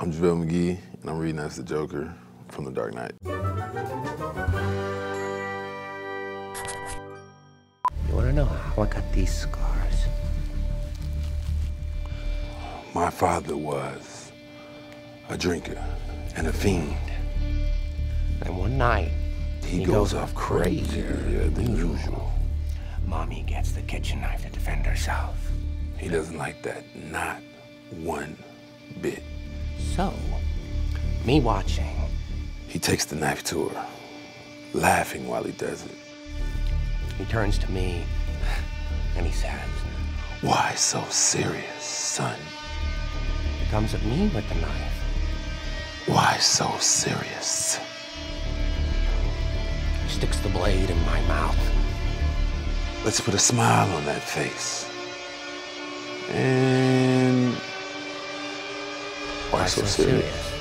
I'm JaVale McGee, and I'm reading as the Joker from The Dark Knight. You wanna know how I got these scars? My father was a drinker and a fiend. And one night, He, He goes, goes off off crazier than usual. Mommy gets the kitchen knife to defend herself. He doesn't like that, not one bit. So, me watching, He takes the knife to her, laughing while he does it. he turns to me and he says, Why so serious, son? he comes at me with the knife. Why so serious? He sticks the blade in my mouth. Let's put a smile on that face. And why so serious?